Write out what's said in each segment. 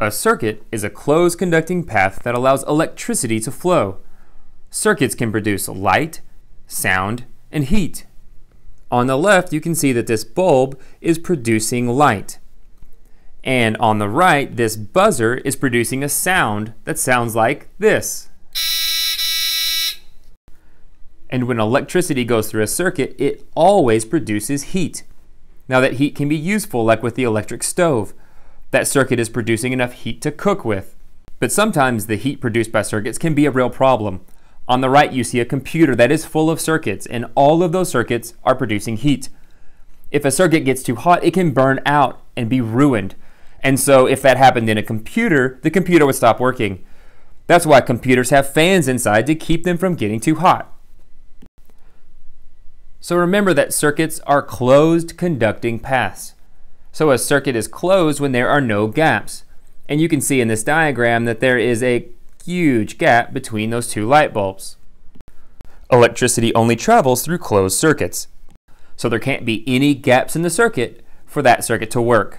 A circuit is a closed conducting path that allows electricity to flow. Circuits can produce light, sound, and heat. On the left, you can see that this bulb is producing light. And on the right, this buzzer is producing a sound that sounds like this. And when electricity goes through a circuit, it always produces heat. Now that heat can be useful like with the electric stove. That circuit is producing enough heat to cook with. But sometimes the heat produced by circuits can be a real problem. On the right, you see a computer that is full of circuits, and all of those circuits are producing heat. If a circuit gets too hot, it can burn out and be ruined. And so, if that happened in a computer, the computer would stop working. That's why computers have fans inside to keep them from getting too hot. So, remember that circuits are closed conducting paths. So, a circuit is closed when there are no gaps. And you can see in this diagram that there is a huge gap between those two light bulbs. Electricity only travels through closed circuits. So, there can't be any gaps in the circuit for that circuit to work.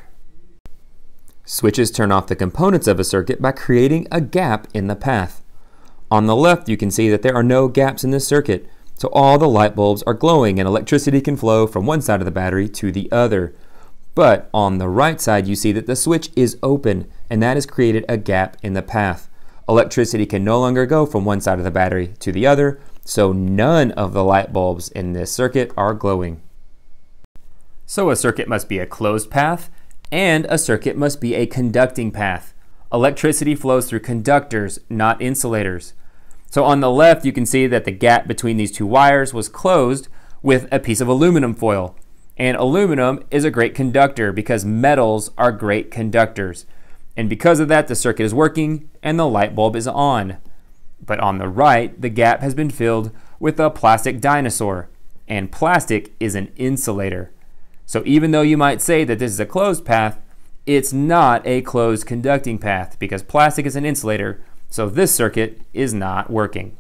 Switches turn off the components of a circuit by creating a gap in the path. On the left, you can see that there are no gaps in this circuit, so all the light bulbs are glowing and electricity can flow from one side of the battery to the other. But on the right side, you see that the switch is open, and that has created a gap in the path. Electricity can no longer go from one side of the battery to the other, so none of the light bulbs in this circuit are glowing. So a circuit must be a closed path, and a circuit must be a conducting path. Electricity flows through conductors, not insulators. So on the left, you can see that the gap between these two wires was closed with a piece of aluminum foil. And aluminum is a great conductor because metals are great conductors. And because of that, the circuit is working and the light bulb is on. But on the right, the gap has been filled with a plastic dinosaur. And plastic is an insulator. So even though you might say that this is a closed path, it's not a closed conducting path because plastic is an insulator, so this circuit is not working.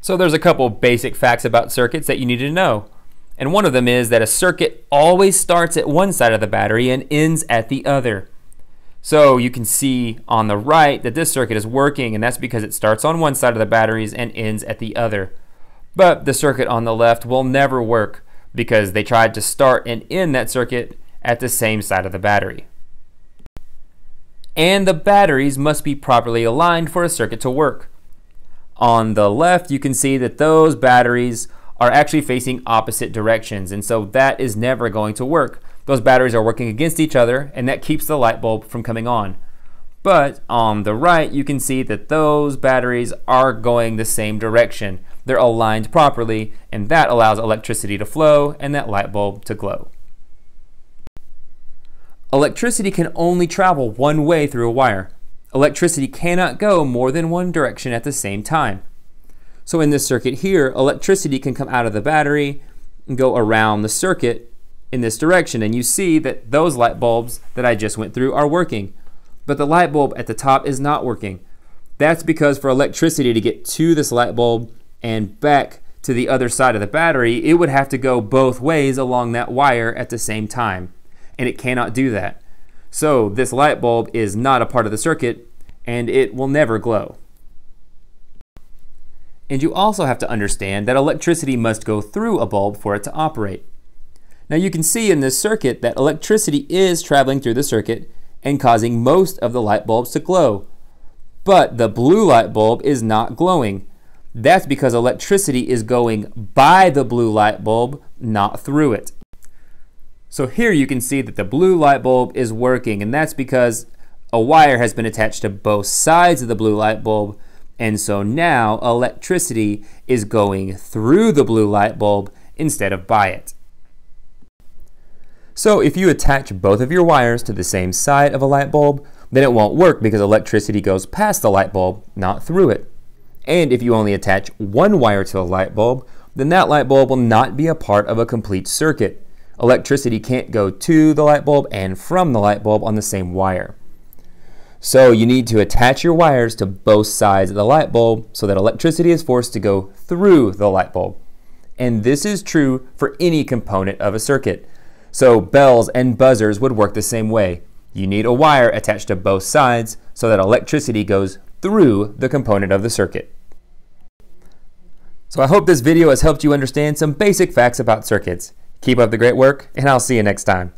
So there's a couple basic facts about circuits that you need to know. And one of them is that a circuit always starts at one side of the battery and ends at the other. So you can see on the right that this circuit is working and that's because it starts on one side of the batteries and ends at the other. But the circuit on the left will never work because they tried to start and end that circuit at the same side of the battery. And the batteries must be properly aligned for a circuit to work. On the left, you can see that those batteries are actually facing opposite directions, and so that is never going to work. Those batteries are working against each other, and that keeps the light bulb from coming on. But on the right, you can see that those batteries are going the same direction. They're aligned properly, and that allows electricity to flow and that light bulb to glow. Electricity can only travel one way through a wire. Electricity cannot go more than one direction at the same time. So in this circuit here, electricity can come out of the battery and go around the circuit in this direction. And you see that those light bulbs that I just went through are working. But the light bulb at the top is not working. That's because for electricity to get to this light bulb and back to the other side of the battery, it would have to go both ways along that wire at the same time. And it cannot do that. So this light bulb is not a part of the circuit and it will never glow. And you also have to understand that electricity must go through a bulb for it to operate. Now you can see in this circuit that electricity is traveling through the circuit and causing most of the light bulbs to glow. But the blue light bulb is not glowing. That's because electricity is going by the blue light bulb, not through it. So here you can see that the blue light bulb is working, and that's because a wire has been attached to both sides of the blue light bulb, and so now electricity is going through the blue light bulb instead of by it. So if you attach both of your wires to the same side of a light bulb, then it won't work because electricity goes past the light bulb, not through it. And if you only attach one wire to a light bulb, then that light bulb will not be a part of a complete circuit. Electricity can't go to the light bulb and from the light bulb on the same wire. So you need to attach your wires to both sides of the light bulb so that electricity is forced to go through the light bulb. And this is true for any component of a circuit. So bells and buzzers would work the same way. you need a wire attached to both sides so that electricity goes through the component of the circuit. So I hope this video has helped you understand some basic facts about circuits. Keep up the great work, and I'll see you next time.